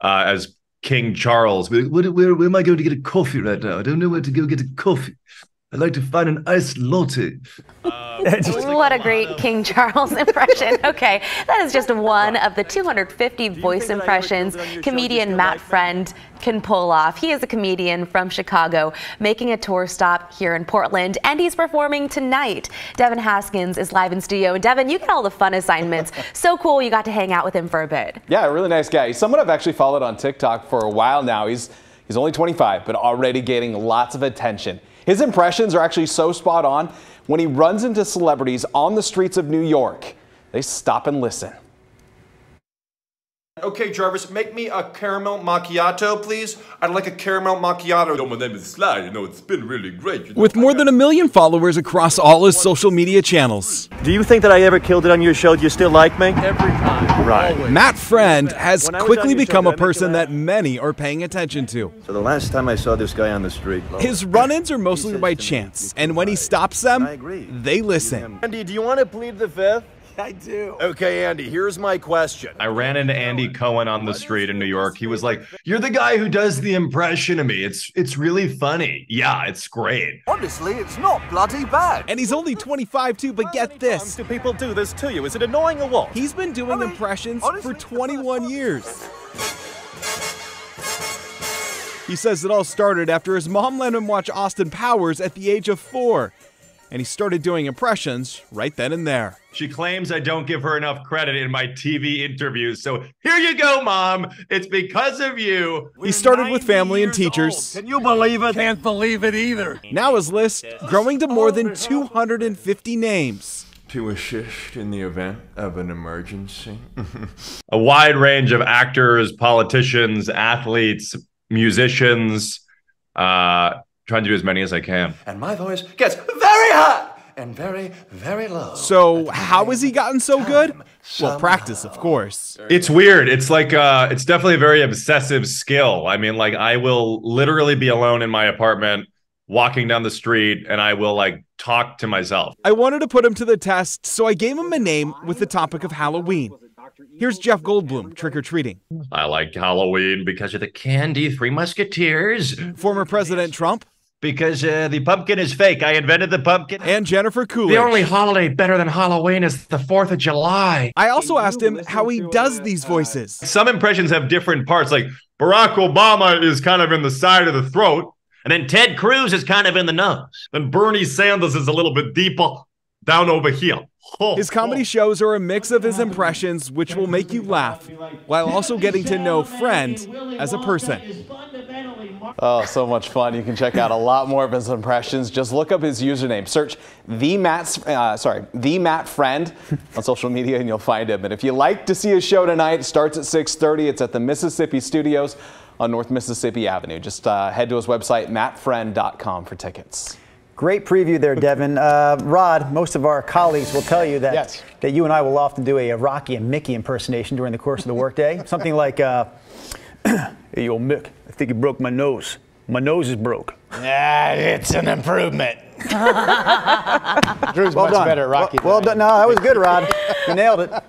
uh, as King Charles. Where, where, where am I going to get a coffee right now? I don't know where to go get a coffee. I'd like to find an iced latte. what a great King Charles impression. Okay, that is just one of the 250 voice impressions comedian Matt Friend can pull off. He is a comedian from Chicago making a tour stop here in Portland, and he's performing tonight. Devin Haskins is live in studio. And Devin, you get all the fun assignments. so cool you got to hang out with him for a bit. Yeah, a really nice guy. He's someone I've actually followed on TikTok for a while now. He's He's only 25, but already getting lots of attention. His impressions are actually so spot on. When he runs into celebrities on the streets of New York, they stop and listen. Okay, Jarvis, make me a caramel macchiato, please. I'd like a caramel macchiato. Yo, my name is Sly. You know, it's been really great. You know, With more than a million followers across all his social media channels. Do you think that I ever killed it on your show? Do you still like me? Every time. Right. Always. Matt Friend has quickly become a person that many are paying attention to. So the last time I saw this guy on the street. His run-ins are mostly by chance, and when he stops them, they listen. Andy, do you want to plead the fifth? I do. Okay, Andy, here's my question. I ran into Andy Cohen on the street in New York. He was like, "You're the guy who does the impression of me. It's it's really funny. Yeah, it's great." Honestly, it's not bloody bad. And he's only 25 too, but get this. Do people do this to you? Is it annoying or what? He's been doing I mean, impressions honestly, for 21 years. He says it all started after his mom let him watch Austin Powers at the age of four and he started doing impressions right then and there. She claims I don't give her enough credit in my TV interviews. So here you go, Mom. It's because of you. He started with family and teachers. Old. Can you believe it? Can't believe it either. Now his list growing to more than 250 names. To assist in the event of an emergency. A wide range of actors, politicians, athletes, musicians, uh, trying to do as many as I can. And my voice gets very high and very, very low. So how has he gotten so good? Well, practice, of course. It's weird. It's like uh it's definitely a very obsessive skill. I mean, like I will literally be alone in my apartment walking down the street and I will like talk to myself. I wanted to put him to the test, so I gave him a name with the topic of Halloween. Here's Jeff Goldblum trick or treating. I like Halloween because of the candy, Three Musketeers. Former President Trump because uh, the pumpkin is fake. I invented the pumpkin. And Jennifer Coolidge. The only holiday better than Halloween is the 4th of July. I also asked him how he does these voices. Some impressions have different parts, like Barack Obama is kind of in the side of the throat, and then Ted Cruz is kind of in the nose. Then Bernie Sanders is a little bit deeper down over here. His comedy shows are a mix of his impressions, which will make you laugh, while also getting to know Friend as a person. Oh, so much fun. You can check out a lot more of his impressions. Just look up his username. Search the Matt, uh, sorry, the Matt Friend on social media and you'll find him. And if you like to see his show tonight, it starts at 6.30. It's at the Mississippi Studios on North Mississippi Avenue. Just uh, head to his website, mattfriend.com for tickets. Great preview there, Devin. Uh, Rod, most of our colleagues will tell you that, yes. that you and I will often do a, a, Rocky and Mickey impersonation during the course of the workday. Something like, uh, hey, yo, Mick, I think you broke my nose. My nose is broke. Yeah, it's an improvement. Drew's well much done. better, Rocky. Well, well done. No, that was good, Rod. You nailed it.